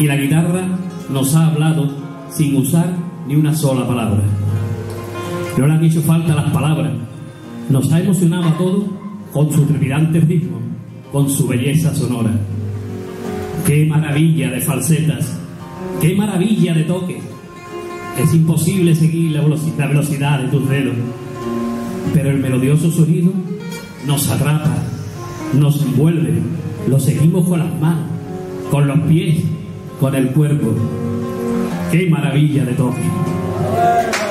y la guitarra nos ha hablado sin usar ni una sola palabra. No le han hecho falta las palabras. Nos ha emocionado a todos con su trepidante ritmo, con su belleza sonora. ¡Qué maravilla de falsetas! ¡Qué maravilla de toque! Es imposible seguir la velocidad, de tus dedos, pero el melodioso sonido nos atrapa, nos envuelve, lo seguimos con las manos, con los pies, con el cuerpo. ¡Qué maravilla de toque!